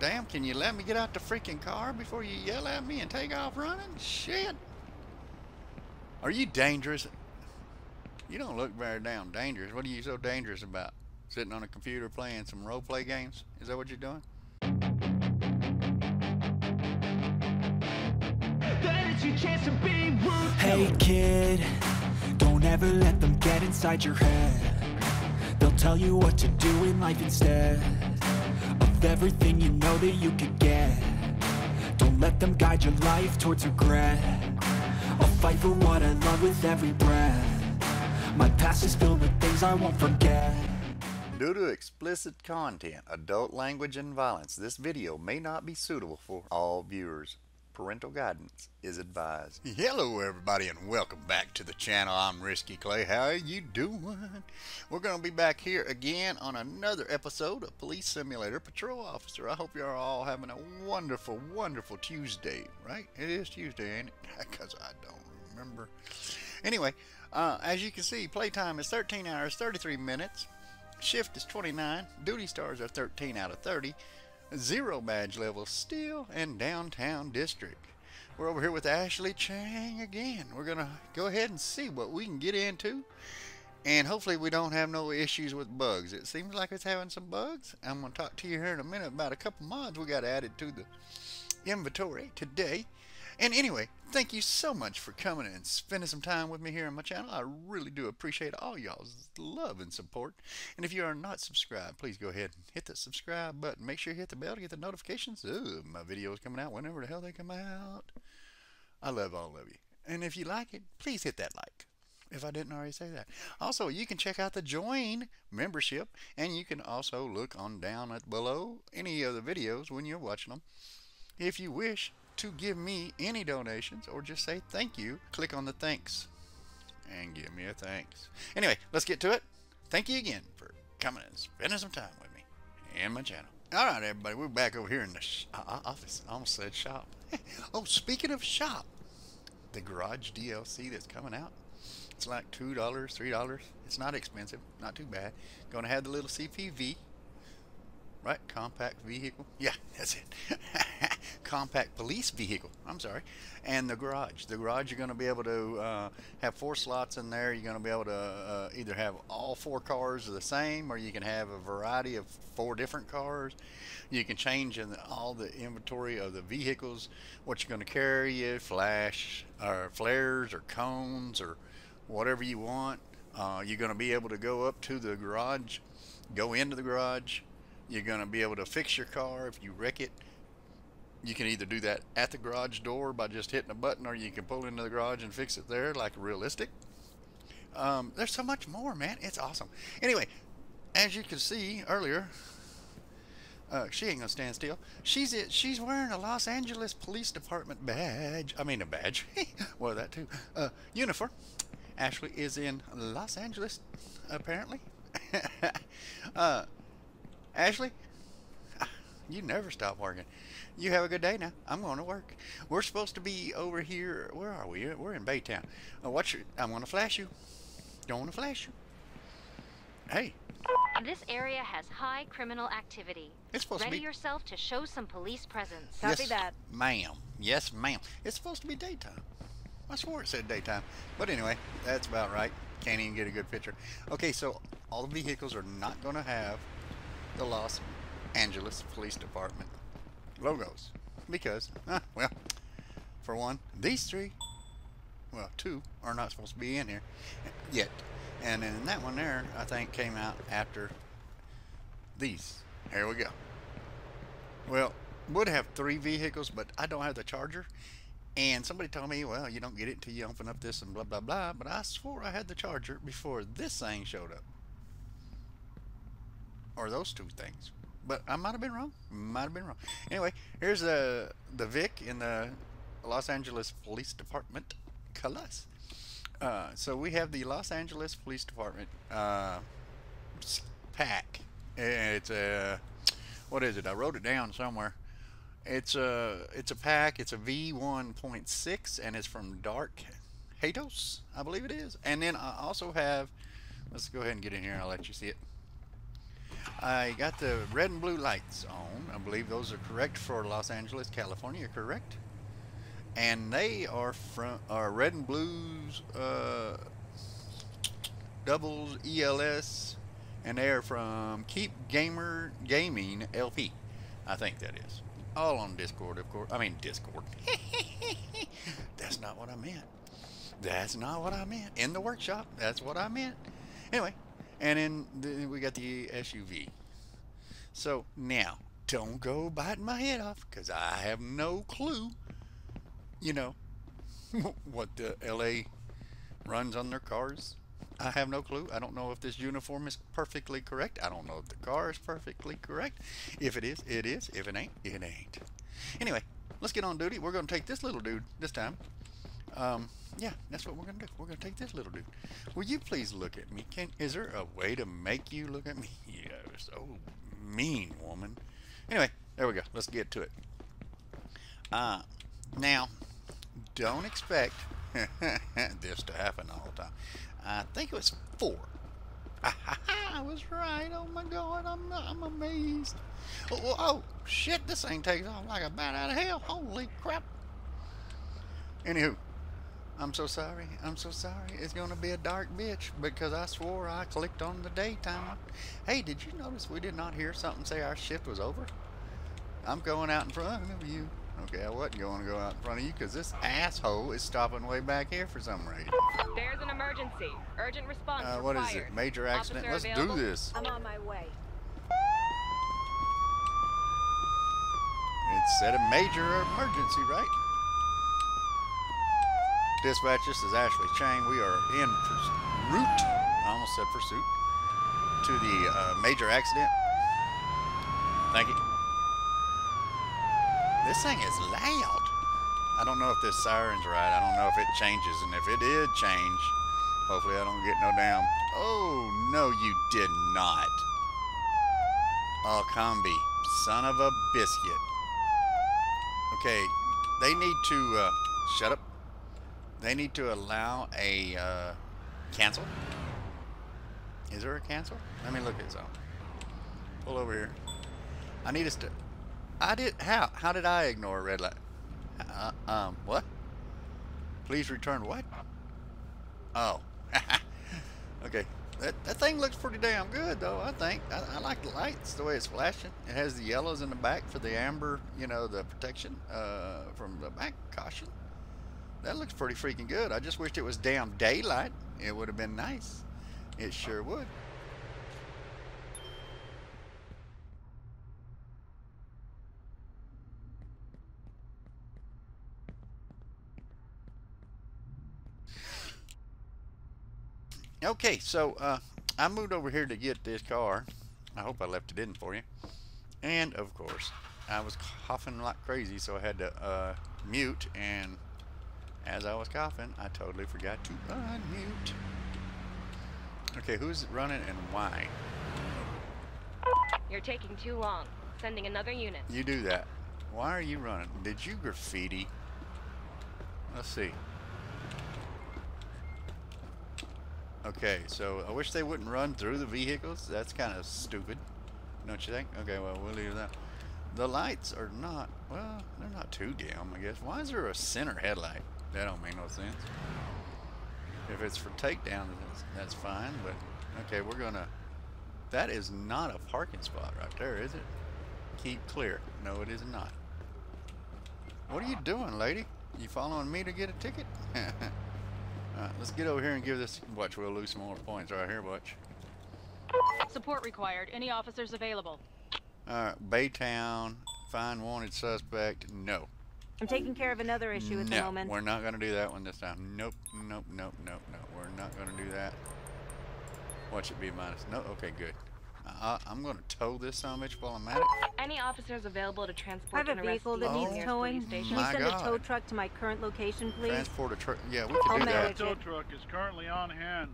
Damn, can you let me get out the freaking car before you yell at me and take off running? Shit. Are you dangerous? You don't look very damn dangerous. What are you so dangerous about? Sitting on a computer playing some role play games? Is that what you're doing? Hey kid, don't ever let them get inside your head. They'll tell you what to do in life instead of everything you know that you could get. Don't let them guide your life towards regret. I'll fight for what I love with every breath. My past is filled with things I won't forget. Due to explicit content, adult language, and violence, this video may not be suitable for all viewers. Parental guidance is advised. Hello everybody and welcome back to the channel. I'm Risky Clay. How are you doing? We're going to be back here again on another episode of Police Simulator Patrol Officer. I hope you're all having a wonderful, wonderful Tuesday, right? It is Tuesday, ain't it? Because I don't remember. Anyway, uh, as you can see, playtime is 13 hours, 33 minutes. Shift is 29. Duty stars are 13 out of 30. Zero badge level still in downtown district. We're over here with Ashley Chang again. We're to go ahead and see what we can get into. And hopefully we don't have no issues with bugs. It seems like it's having some bugs. I'm to talk to you here in a minute about a couple mods we got added to the inventory today. And anyway, thank you so much for coming and spending some time with me here on my channel. I really do appreciate all y'all's love and support. And if you are not subscribed, please go ahead and hit the subscribe button. Make sure you hit the bell to get the notifications. Ooh, my videos coming out whenever the hell they come out. I love all of you. And if you like it, please hit that like if I didn't already say that. Also, you can check out the join membership and you can also look on down at below any of the videos when you're watching them. If you wish, to give me any donations or just say thank you, click on the thanks and give me a thanks. Anyway, let's get to it. Thank you again for coming and spending some time with me and my channel. All right, everybody, we're back over here in the uh, office. I almost said shop. oh, speaking of shop, the Garage DLC that's coming out. It's like $2, $3. It's not expensive, not too bad. Going to have the little CPV, right? Compact vehicle. Yeah, that's it. compact police vehicle. I'm sorry. And the garage. The garage, you're going to be able to uh, have four slots in there. You're going to be able to uh, either have all four cars the same, or you can have a variety of four different cars. You can change in all the inventory of the vehicles, what you're going to carry, you flash, or flares, or cones, or whatever you want. Uh, you're going to be able to go up to the garage, go into the garage. You're going to be able to fix your car. If you wreck it you can either do that at the garage door by just hitting a button or you can pull into the garage and fix it there like realistic. Um, there's so much more man. It's awesome. Anyway as you can see earlier uh, she ain't gonna stand still. She's it she's wearing a Los Angeles Police Department badge. I mean a badge. Well that too. Uh, uniform. Ashley is in Los Angeles apparently. Uh, Ashley you never stop working you have a good day now. I'm going to work. We're supposed to be over here. Where are we? We're in Baytown. Uh, watch your, I'm going to flash you. Don't want to flash you. Hey. This area has high criminal activity. It's supposed Ready to be. yourself to show some police presence. Copy yes, that. ma'am. Yes, ma'am. It's supposed to be daytime. I swore it said daytime. But anyway, that's about right. Can't even get a good picture. Okay, so all the vehicles are not going to have the Los Angeles Police Department logos because, well, for one, these three, well, two are not supposed to be in here yet. And then that one there, I think, came out after these. Here we go. Well, would have three vehicles, but I don't have the charger. And somebody told me, well, you don't get it until you open up this and blah, blah, blah. But I swore I had the charger before this thing showed up. Or those two things but I might have been wrong. Might have been wrong. Anyway, here's the the Vic in the Los Angeles Police Department colors. Uh, so we have the Los Angeles Police Department uh, pack. It's a what is it? I wrote it down somewhere. It's a it's a pack. It's a V1.6 and it's from Dark Hatos, I believe it is. And then I also have. Let's go ahead and get in here. I'll let you see it. I got the red and blue lights on. I believe those are correct for Los Angeles, California, correct? And they are from are red and blues uh, doubles ELS, and they are from Keep Gamer Gaming LP. I think that is all on Discord, of course. I mean Discord. That's not what I meant. That's not what I meant. In the workshop, that's what I meant. Anyway, and then the, we got the SUV. So now, don't go biting my head off because I have no clue, you know, what the LA runs on their cars. I have no clue. I don't know if this uniform is perfectly correct. I don't know if the car is perfectly correct. If it is, it is. If it ain't, it ain't. Anyway, let's get on duty. We're going to take this little dude this time. Um, yeah, that's what we're gonna do. We're gonna take this little dude. Will you please look at me? Can is there a way to make you look at me? Yeah, so mean, woman. Anyway, there we go. Let's get to it. Uh, now, don't expect this to happen all the time. I think it was four. I was right. Oh my God, I'm I'm amazed. Oh, oh, oh shit! This thing takes off like a bat out of hell. Holy crap! Anywho, I'm so sorry. I'm so sorry. It's going to be a dark bitch because I swore I clicked on the daytime. Hey, did you notice we did not hear something say our shift was over? I'm going out in front of you. Okay, I wasn't going to go out in front of you because this asshole is stopping way back here for some reason. There's an emergency. Urgent response Uh, what required. is it? Major accident? Officer Let's available? do this. I'm on my way. It said a major emergency, right? Dispatch, this is Ashley Chang. We are in route, I almost said pursuit, to the uh, major accident. Thank you. This thing is loud. I don't know if this siren's right. I don't know if it changes. And if it did change, hopefully I don't get no damn. Oh, no, you did not. Oh, combi. Son of a biscuit. Okay, they need to, uh, shut up. They need to allow a, uh, cancel. Is there a cancel? Let me look at something. Pull over here. I need us to, I did, how? How did I ignore a red light? Uh, um, what? Please return what? Oh. okay. That, that thing looks pretty damn good, though, I think. I, I like the lights, the way it's flashing. It has the yellows in the back for the amber, you know, the protection uh, from the back caution. That looks pretty freaking good. I just wished it was damn daylight. It would have been nice. It sure would. Okay, so uh, I moved over here to get this car. I hope I left it in for you. And of course, I was coughing like crazy, so I had to uh, mute. And as I was coughing, I totally forgot to unmute. Okay, who's running and why? You're taking too long. Sending another unit. You do that. Why are you running? Did you graffiti? Let's see. Okay, so I wish they wouldn't run through the vehicles. That's kind of stupid. Don't you think? Okay, well, we'll leave that. The lights are not, well, they're not too dim, I guess. Why is there a center headlight? That don't make no sense. If it's for takedown, that's, that's fine, but, okay, we're gonna, that is not a parking spot right there, is it? Keep clear. No, it is not. What are you doing, lady? You following me to get a ticket? Alright, let's get over here and give this, watch, we'll lose some more points right here, watch. Support required. Any officers available? Alright, Baytown, find wanted suspect, no. I'm taking care of another issue at the no, moment. we're not going to do that one this time. Nope, nope, nope, nope, nope. We're not going to do that. Watch it be minus. No, okay, good. I, I'm going to tow this son of a bitch while I'm at it. Any officers available to transport? I have a vehicle that needs the nearest towing. police Can you My send a tow truck to my current location, please? Transport a truck. Yeah, we I'll can do manage that. it. tow truck is currently on hand.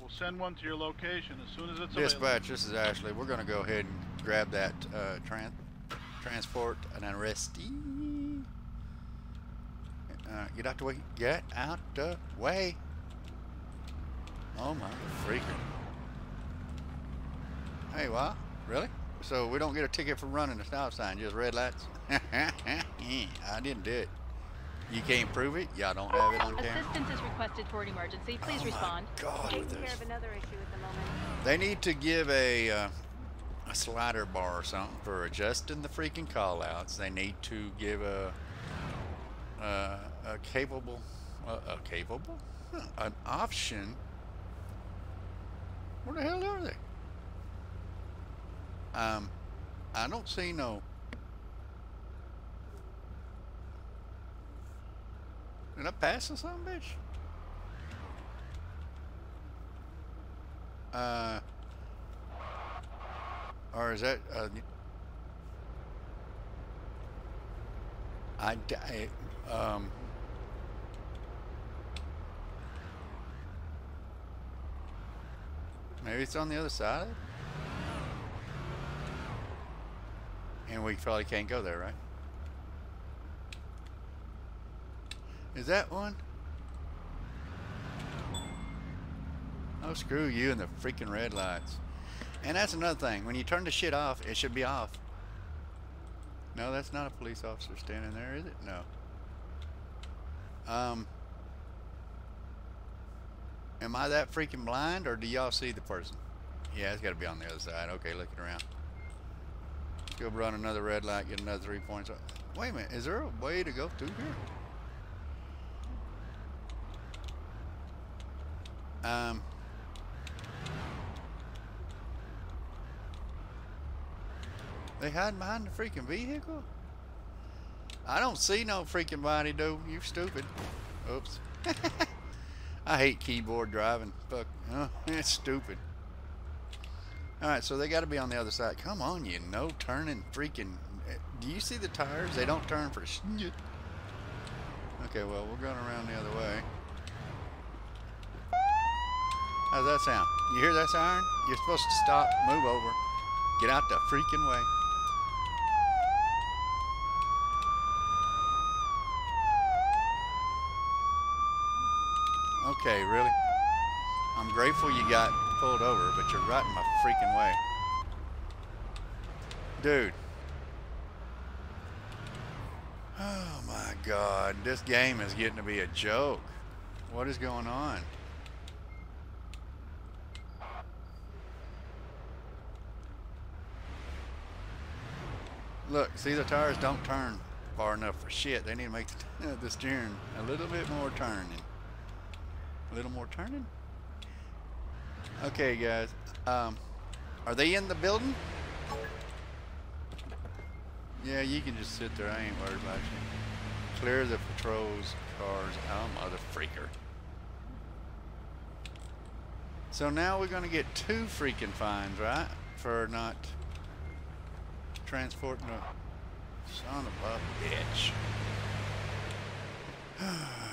We'll send one to your location as soon as it's available. Dispatch, this is Ashley. We're going to go ahead and grab that uh, tran transport an arrestee. Uh, get out the way. Get out the way. Oh my freaking. Hey, what? Really? So we don't get a ticket for running a stop sign, just red lights? I didn't do it. You can't prove it? Y'all don't have it on camera? Assistance is requested for an emergency. Please respond. God, Taking with care this. of another issue at the moment. They need to give a uh, a slider bar or something for adjusting the freaking callouts. They need to give a uh, a capable uh, a capable an option. Where the hell are they? Um, I don't see no. Did I pass this on, bitch? Uh. Or is that uh, I, I- um maybe it's on the other side and we probably can't go there right is that one oh screw you and the freaking red lights and that's another thing. When you turn the shit off, it should be off. No, that's not a police officer standing there, is it? No. Um. Am I that freaking blind, or do y'all see the person? Yeah, it's got to be on the other side. Okay, looking around. Go run another red light, get another three points. Wait a minute, is there a way to go through here? Um. They hiding behind the freaking vehicle? I don't see no freaking body, dude. You stupid. Oops. I hate keyboard driving. Fuck. Huh? It's stupid. Alright, so they got to be on the other side. Come on, you no turning freaking... Eh, do you see the tires? They don't turn for shit. Okay, well, we're going around the other way. How's that sound? You hear that siren? You're supposed to stop, move over, get out the freaking way. Okay, really? I'm grateful you got pulled over, but you're right in my freaking way. Dude. Oh my god, this game is getting to be a joke. What is going on? Look, see the tires don't turn far enough for shit. They need to make the steering a little bit more turning. A little more turning? Okay, guys. Um, are they in the building? Yeah, you can just sit there. I ain't worried about you. Clear the patrols, cars. Oh, mother freaker. So now we're going to get two freaking fines, right? For not transporting a son of a bitch.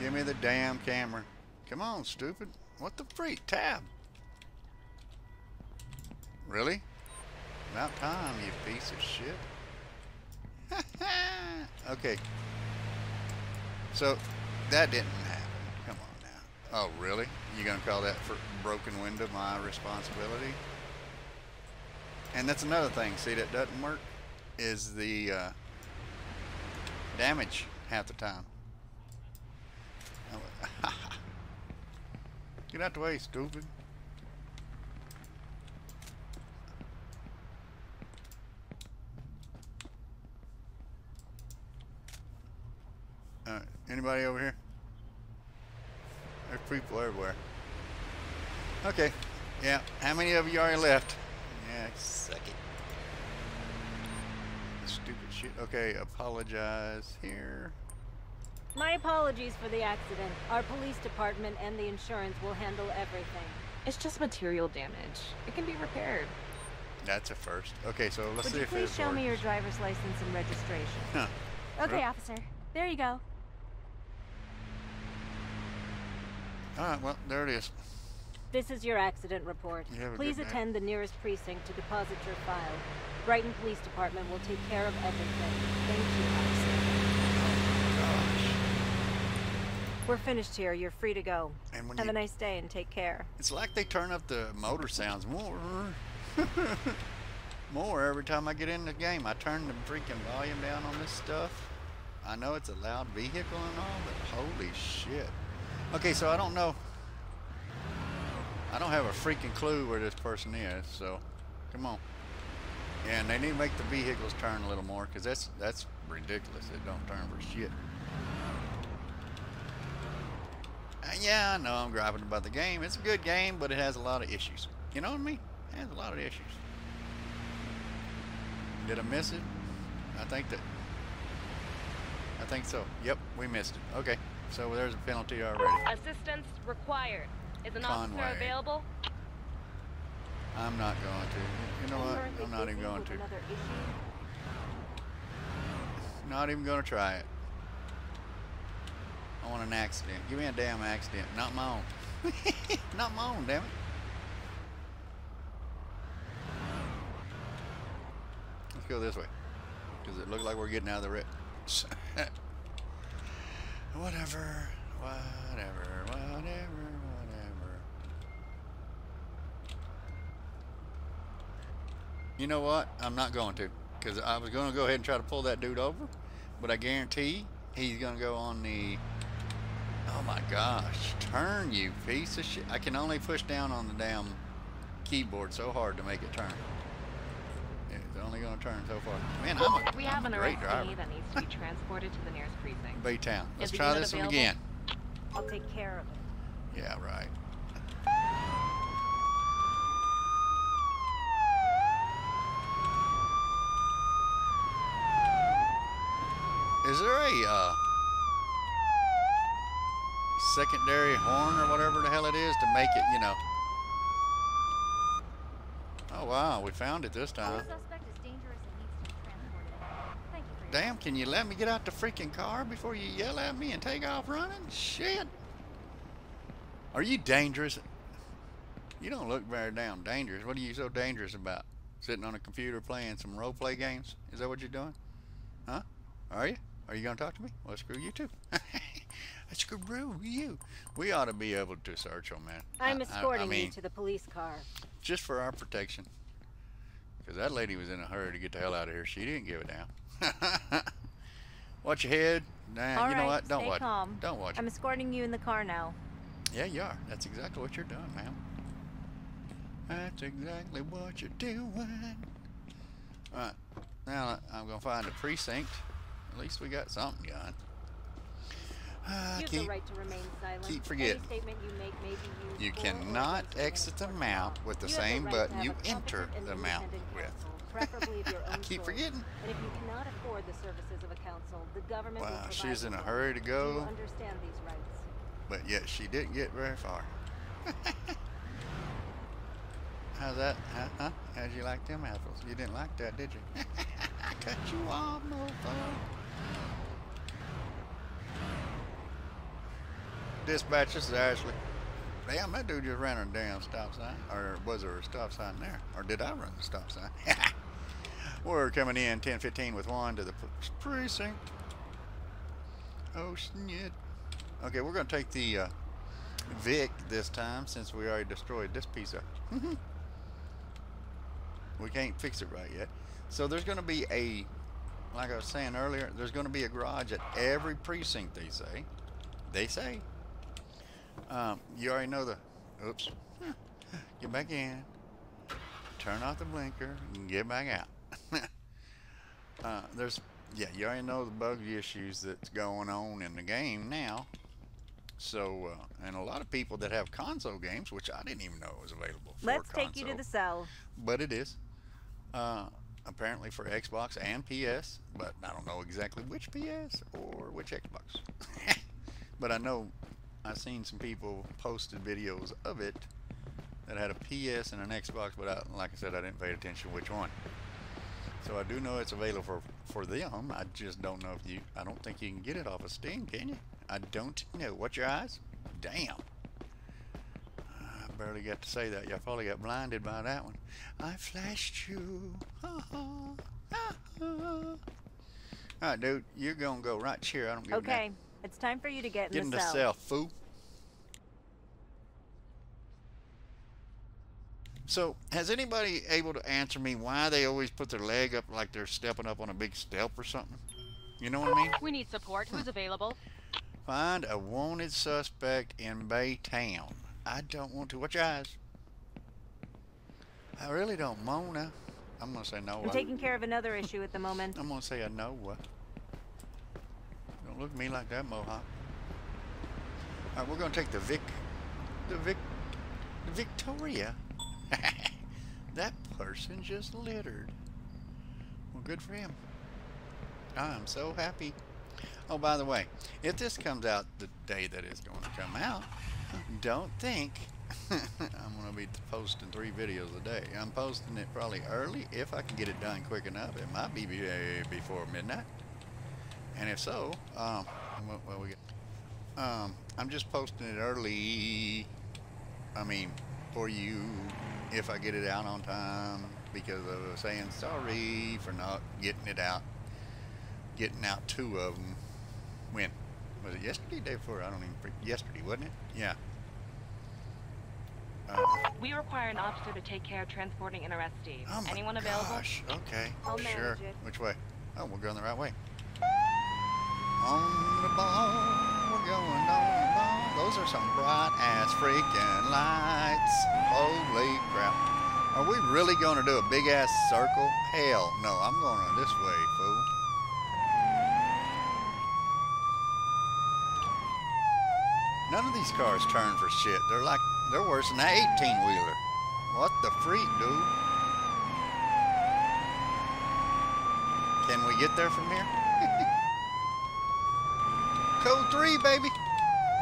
Give me the damn camera. Come on, stupid. What the freak? Tab. Really? About time, you piece of shit. okay. So, that didn't happen. Come on now. Oh, really? You gonna call that for broken window my responsibility? And that's another thing, see, that doesn't work, is the uh, damage half the time. Get out the way, stupid. Uh, anybody over here? There's people everywhere. Okay. Yeah. How many of you already left? Yeah, suck it. Stupid shit. Okay, apologize here. My apologies for the accident. Our police department and the insurance will handle everything. It's just material damage. It can be repaired. That's a first. Okay, so let's Would see you if please this show me your driver's license and registration? Huh. Okay, Yep. officer. There you go. Alright, well, there it is. This is your accident report. You have a Please good night. attend the nearest precinct to deposit your file. Brighton Police Department will take care of everything. Thank you, officer. Oh, gosh. We're finished here. You're free to go. And when Have you, a nice day and take care. it's like they turn up the motor sounds more, more every time I get in the game. I turn the freaking volume down on this stuff. I know it's a loud vehicle and all, but holy shit. Okay, so I don't know. I don't have a freaking clue where this person is, so come on. Yeah, and they need to make the vehicles turn a little more, because that's that's ridiculous. It don't turn for shit. Uh, Uh, yeah, I know I'm griping about the game. It's a good game, but it has a lot of issues. You know what I mean? It has a lot of issues. Did I miss it? I think that. I think so. Yep, we missed it. Okay, so there's a penalty already. Assistance required. Is an officer available? I'm not going to. You know what? I'm not even going to. Not even going to try it. I want an accident. Give me a damn accident. Not my own. not my own, damn it. Let's go this way. Because it looks like we're getting out of the wreck. whatever. Whatever. Whatever. Whatever. You know what? I'm not going to. Because I was going to go ahead and try to pull that dude over. But I guarantee he's going to go on the... Oh my gosh. Turn, you piece of shit. I can only push down on the damn keyboard so hard to make it turn. It's only going to turn so far. Man, I'm a, We I'm have a an great driver. that needs to be transported to the nearest precinct. Baytown. Let's the try this one again. I'll take care of it. Yeah, right. Is there a uh, secondary horn or whatever the hell it is to make it, you know? Oh wow, we found it this time. suspect is dangerous and needs to be transported. Thank you for your Damn, can you let me get out the freaking car before you yell at me and take off running? Shit. Are you dangerous? You don't look very damn dangerous. What are you so dangerous about? Sitting on a computer playing some role play games? Is that what you're doing? Huh? Are you? Are you going to talk to me? Well, screw you too. screw you. We ought to be able to search them, man. I'm I- I- escorting I mean, you to the police car. just for our protection. Because that lady was in a hurry to get the hell out of here. She didn't give a damn. watch your head. Nah, All you know right, what? Don't watch. calm. it. Don't watch. I'm it. escorting you in the car now. Yeah, you are. That's exactly what you're doing, ma'am. That's exactly what you're doing. Alright. Now I'm going to find a precinct. At least we got something going. Uh, You have keep, the right to remain silent. keep forgetting. Any statement you make may be used you cannot against you in a exit the mount with the same right button you enter the mount independent with. preferably of your own keep forgetting. And if you cannot afford the services of a counsel, the government Wow, she's in a hurry to go, understand these rights? but yet she didn't get very far. How's that? Huh? huh? How'd you like them apples? You didn't like that, did you? I cut you off, mofo. Dispatch, this is Ashley. Damn, that dude just ran a damn stop sign. Or was there a stop sign there? Or did I run the stop sign? We're coming in 1015 with one to the precinct. Oh, shit. Okay, we're going to take the uh, Vic this time since we already destroyed this piece of. we can't fix it right yet. So there's going to be a, like I was saying earlier, there's going to be a garage at every precinct, they say. They say. Um, you already know the, oops, get back in, turn off the blinker, and get back out. uh, there's, yeah, you already know the bug issues that's going on in the game now. So, uh, and a lot of people that have console games, which I didn't even know was available for Let's take you to the cell. but it is. Uh, apparently for Xbox and PS, but I don't know exactly which PS or which Xbox. but I know I've seen some people posted videos of it that had a PS and an Xbox, but I, like I said, I didn't pay attention which one. So I do know it's available for for them. I just don't know if you. I don't think you can get it off of Steam, can you? I don't know. What's your eyes? Damn. I barely got to say that. Y'all probably got blinded by that one. I flashed you. Ha, ha, ha, ha. All right, dude. You're gonna go right here. I don't give a damn. Okay, It's time for you to get Get in in the the cell. cell, fool. So, has anybody able to answer me why they always put their leg up like they're stepping up on a big step or something? You know what I mean? We need support. Who's available? Find a wanted suspect in Baytown. I don't want to. Watch your eyes. I really don't want to. I'm gonna say no. I'm taking care of another issue at the moment. I'm gonna say a no. Look at me like that, Mohawk. All right, we're gonna take the Vic, the Vic, the Victoria. that person just littered. Well, good for him. I'm so happy. Oh, by the way, if this comes out the day that it's going to come out, don't think I'm going to be posting three videos a day. I'm posting it probably early if I can get it done quick enough. It might be be- before midnight. And if so, um, what, what we got? Um, I'm just posting it early. I mean, for you, if I get it out on time, because I was saying sorry for not getting it out, getting out two of them. When was it? Yesterday, day before? I don't even. Yesterday, wasn't it? Yeah. We require an officer to take care of transporting an arrestee. oh Anyone available? gosh. Okay. I'll sure. Which way? Oh, we're going the right way. On the ball, we're going on the ball. Those are some bright ass freaking lights. Holy crap. Are we really going to do a big ass circle? Hell no, I'm going this way, fool. None of these cars turn for shit. They're like, they're worse than that 18 wheeler. What the freak, dude? Can we get there from here? Code 3, baby.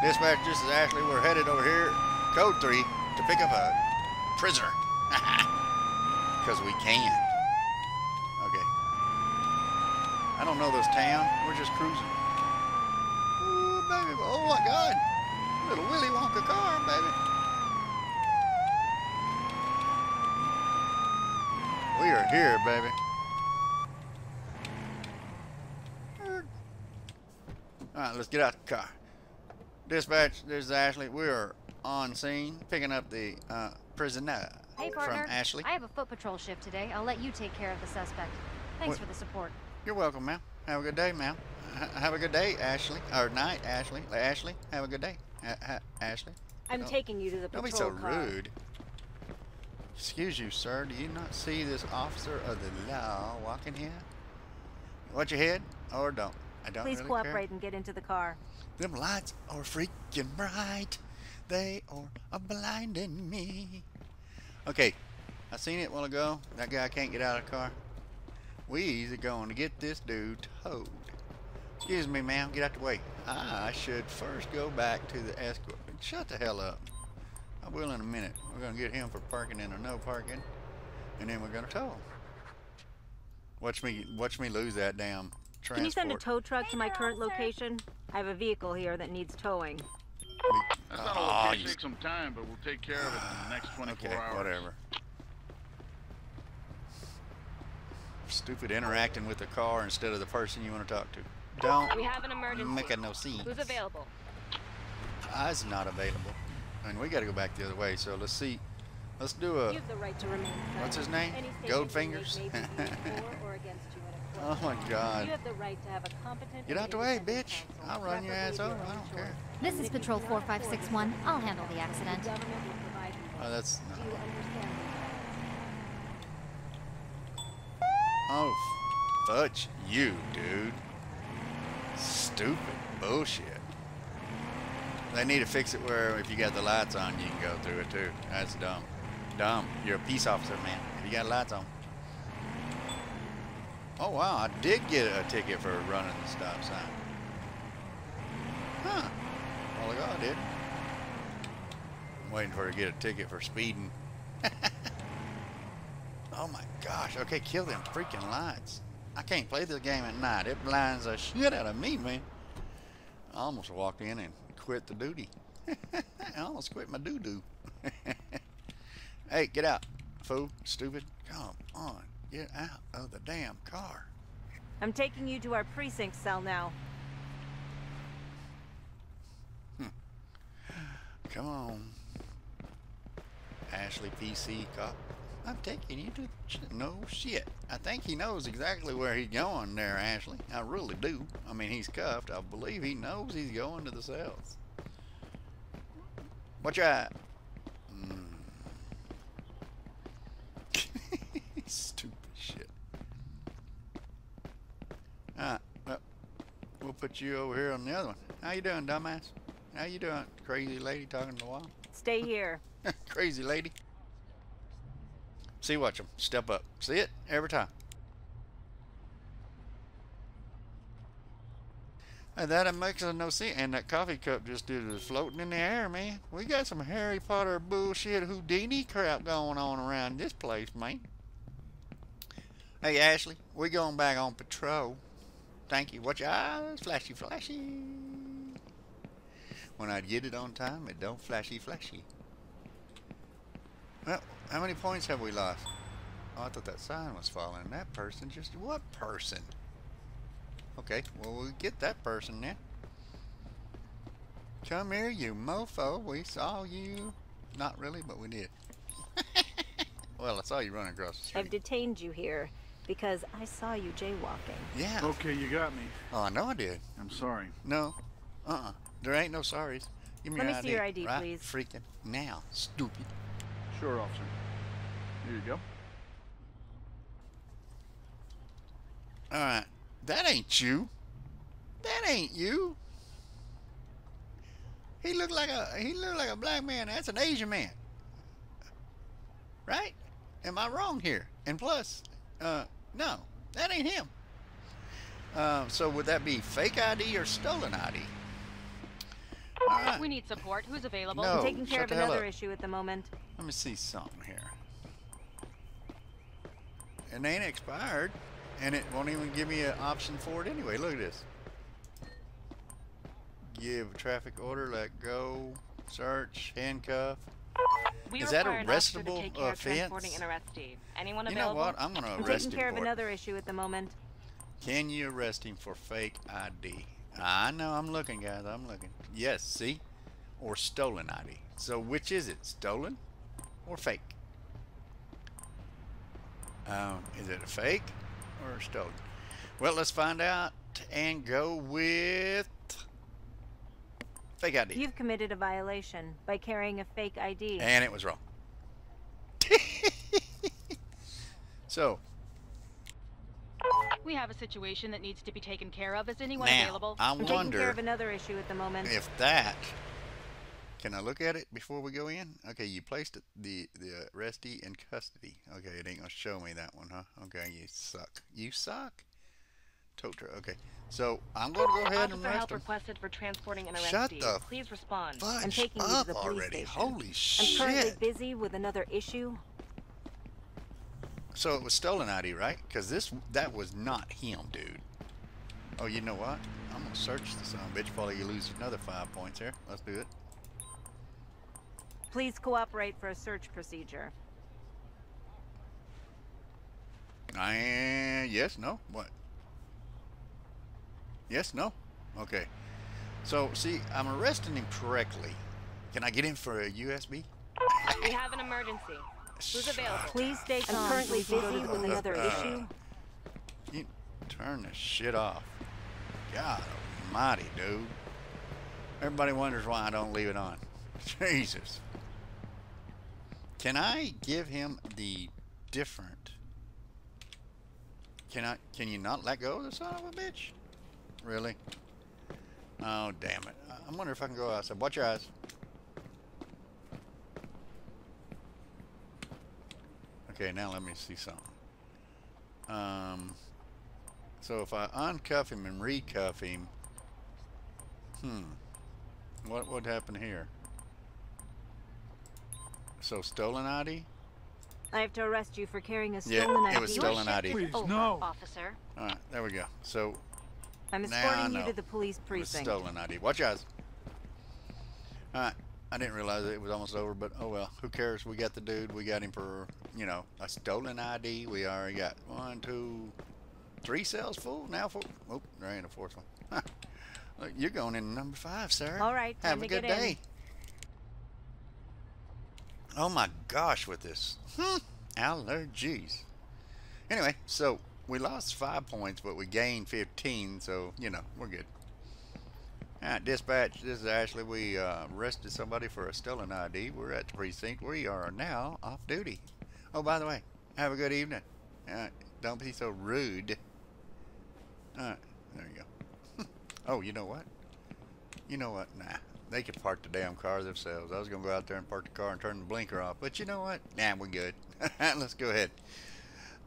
Dispatch, this is Ashley. We're headed over here, Code 3, to pick up a prisoner. Because we can. Okay. I don't know this town. We're just cruising. Ooh, baby. Oh, my God. Little Willy Wonka car, baby. We are here, baby. All right, let's get out the car. Dispatch, this is Ashley. We are on scene picking up the uh, prisoner Hey, partner. from Ashley. I have a foot patrol shift today. I'll let you take care of the suspect. Thanks What- for the support. You're welcome, ma'am. Have a good day, ma'am. Have a good day, Ashley. Or night, Ashley. Ashley, have a good day. A- Ashley. I'm Oh. taking you to the patrol Don't be so car. rude. Excuse you, sir. Do you not see this officer of the law walking here? Watch your head, or don't. I don't Please really cooperate care. and get into the car. Them lights are freaking bright. They are blinding me. Okay, I seen it a while ago. That guy can't get out of the car. We's going to get this dude towed. Excuse me, ma'am. Get out the way. I should first go back to the escort. Shut the hell up. I will in a minute. We're going to get him for parking in or no parking. And then we're going to tow him. Watch me, watch me lose that damn transport. Can you send a tow truck to my current location? I have a vehicle here that needs towing. That's not all. It'll ah, take some time, but we'll take care of it in the next 24 Okay, hours. whatever. Stupid interacting with the car instead of the person you want to talk to. Don't We have an emergency. make no sense. Who's available? I's not available. And we got to go back the other way, so let's see. Let's do a. You have the right to remain. What's his name? Any statement you make Goldfingers? Oh my God. You have the right to have a competent Get and out the way, bitch. I'll run your ass over. I don't care. This is Patrol 4561. I'll handle the The accident. government will provide you Oh, that's it. not. Do you understand? Oh, fudge you, dude. Stupid bullshit. They need to fix it where if you got the lights on, you can go through it too. That's dumb. Dumb. You're a peace officer, man. If you got lights on. Oh, wow. I did get a ticket for running the stop sign. Huh. Ago I did. I'm waiting for her to get a ticket for speeding. Oh my gosh. Okay, kill them freaking lights. I can't play this game at night. It blinds the shit out of me, man. I almost walked in and quit the duty. I almost quit my doo-doo. hey, get out, fool. Stupid. Come on. Get out of the damn car. I'm taking you to our precinct cell now. Come on. Ashley PC cop. I'm taking you to no shit. I think he knows exactly where he's going there, Ashley. I really do. I mean, he's cuffed. I believe he knows he's going to the cells. Watch out. Mm. Stupid shit. Alright, well, we'll put you over here on the other one. How you doing, dumbass? How you doing, crazy lady talking to the wall? Stay here. crazy lady. See, watch them. Step up. See it? Every time. And that makes no sense. And that coffee cup just did it floating in the air, man. We got some Harry Potter bullshit Houdini crap going on around this place, man. Hey, Ashley, we going back on patrol. Thank you. Watch your eyes. Flashy, flashy. When I get it on time, it don't flashy, flashy. Well, how many points have we lost? Oh, I thought that sign was falling. That person just... What person? Okay, well, we'll get that person then. Come here, you mofo. We saw you. Not really, but we did. well, I saw you running across the street. I've detained you here because I saw you jaywalking. Yeah. Okay, you got me. Oh, I know I did. I'm sorry. No. Uh-uh. There ain't no sorries. Give me Let your me ID. see your ID, right please. freaking now, stupid. Sure, officer. Here you go. Alright. That ain't you. That ain't you. He looked like a he looked like a black man. That's an Asian man. Right? Am I wrong here? And plus, uh, no, that ain't him. Um, so would that be fake ID or stolen ID? All right. We need support. Who's available? No. I'm taking care of another up. issue at the moment. Let me see something here. It ain't expired, and it won't even give me an option for it anyway. Look at this. Give traffic order, let go, search, handcuff. We Is that a require an officer arrestable take care of transporting offense? Anyone You know what? I'm gonna arrest taking him care of another issue at the moment. Can you arrest him for fake ID? I know, I'm looking, guys. I'm looking. Yes, see? Or stolen ID. So which is it? Stolen or fake? Um, is it a fake or stolen? Well, let's find out and go with fake ID. You've committed a violation by carrying a fake ID. And it was wrong. so, We have a situation that needs to be taken care of. Is anyone now, available? I I'm taking care wonder of another issue at the moment. if that can I look at it before we go in? Okay, you placed it, the the arrestee in custody. Okay, it ain't gonna show me that one, huh? Okay, you suck. You suck. Totra. Okay, so I'm gonna go ahead and Officer arrest help him. requested for transporting an Shut the Please respond. I'm taking you to up the police already. station. Holy I'm currently busy with another issue. So it was stolen ID, right? Because this that was not him, dude. Oh, you know what? I'm gonna search of a bitch while you lose another five points here. Let's do it. Please cooperate for a search procedure. I yes, no, what? Yes, no. Okay. So see, I'm arresting him correctly. Can I get him for a USB? We have an emergency. Who's available? Please stay calm. I'm currently so we can go busy with the- another Uh, issue. You turn this shit off. God almighty, dude. Everybody wonders why I don't leave it on. Jesus. Can I give him the different? Can I? Can you not let go of the son of a bitch? Really? Oh damn it! I- I wonder if I can go outside. Watch your eyes. Okay, now let me see something. Um. So if I uncuff him and recuff him, hmm, what would happen here? So stolen ID? I have to arrest you for carrying a stolen Yeah, stolen it ID. was stolen ID. Please, no. officer. All right, there we go. So I'm escorting you to the police precinct. stolen ID. Watch eyes. All right, I didn't realize it was almost over, but oh well. Who cares? We got the dude. We got him for you know a stolen ID. We already got one, two, three cells full now. Full. Oh, there ain't a fourth one. Look, you're going in number five, sir. All right, Have a good get in. day. Oh my gosh, with this. Hmm, allergies. Anyway, so we lost five points, but we gained 15, so, you know, we're good. Alright, dispatch, this is Ashley. We uh, arrested somebody for a stolen ID. We're at the precinct. We are now off duty. Oh, by the way, have a good evening. Don't be so rude. Alright, there you go. oh, you know what? You know what? Nah, they could park the damn car themselves. I was going to go out there and park the car and turn the blinker off. But you know what? Nah, we're good. Let's go ahead.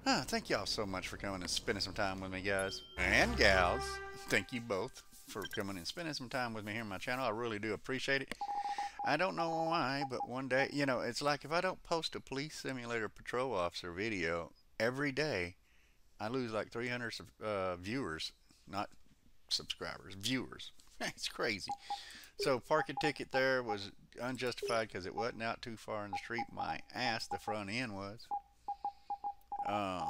Ah, thank y'all so much for coming and spending some time with me, guys. And gals. Thank you both for coming and spending some time with me here on my channel. I really do appreciate it. I don't know why, but one day, you know, it's like if I don't post a police simulator patrol officer video every day, I lose like 300 uh, viewers, not subscribers, viewers. it's crazy. So parking ticket there was unjustified because it wasn't out too far in the street. My ass, the front end was. Uh,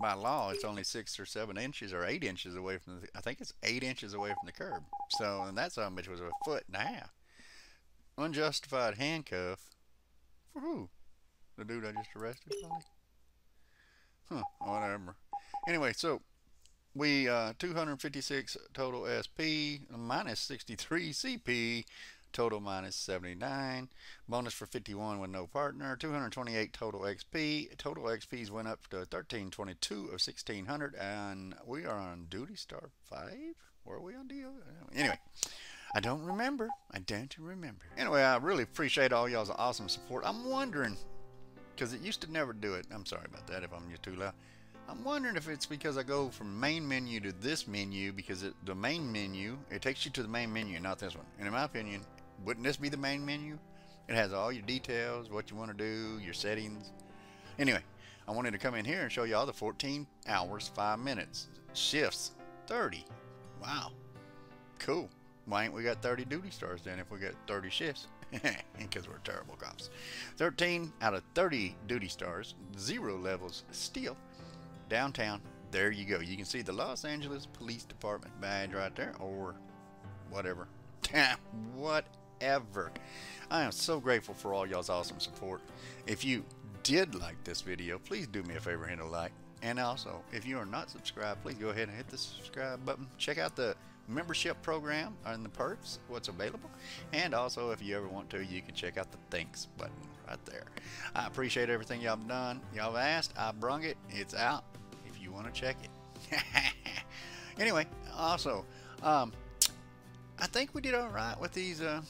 by law, it's only six or seven inches or eight inches away from the. I think it's eight inches away from the curb. So, and that son bitch was a foot and a half. Unjustified handcuff. For who? The dude I just arrested, probably. Huh? Whatever. Anyway, so we uh, 256 total SP minus 63 CP total minus 79 bonus for 51 with no partner 228 total xp total xps went up to 1322 of 1600 and we are on duty star 5 where are we on deal anyway i don't remember. I don't remember. Anyway i really appreciate all y'all's awesome support. I'm wondering because it used to never do it. I'm sorry about that if i'm too loud. I'm wondering if it's because I go from main menu to this menu because it, the main menu, it takes you to the main menu, not this one. And in my opinion, wouldn't this be the main menu? It has all your details, what you want to do, your settings. Anyway, I wanted to come in here and show you all the 14 hours, 5 minutes. Shifts, 30. Wow. Cool. Why ain't we got 30 duty stars then if we got 30 shifts? Because we're terrible cops. 13 out of 30 duty stars, zero levels still. Downtown, there you go. You can see the Los Angeles Police Department badge right there, or whatever. what ever. I am so grateful for all y'all's awesome support. If you did like this video, please do me a favor and hit a like. And also, if you are not subscribed, please go ahead and hit the subscribe button. Check out the membership program and the perks, what's available. And also, if you ever want to, you can check out the thanks button right there. I appreciate everything y'all have done. Y'all have asked, I brung it. It's out if you want to check it. anyway, also, um, I think we did all right with these uh,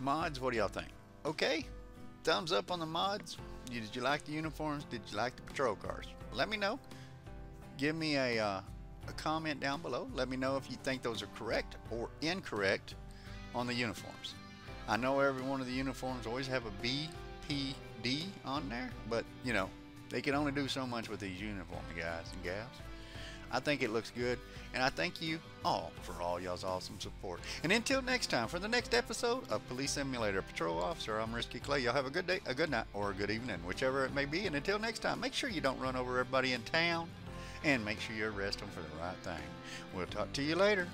mods, what do y'all think? Okay? Thumbs up on the mods. Did you like the uniforms? Did you like the patrol cars? Let me know. Give me a, uh, a comment down below. Let me know if you think those are correct or incorrect on the uniforms. I know every one of the uniforms always have a BPD on there, but you know, they can only do so much with these uniform guys and gals. I think it looks good, and I thank you all for all y'all's awesome support. And until next time, for the next episode of Police Simulator Patrol Officer, I'm Risky Clay. Y'all have a good day, a good night, or a good evening, whichever it may be. And until next time, make sure you don't run over everybody in town, and make sure you arrest them for the right thing. We'll talk to you later.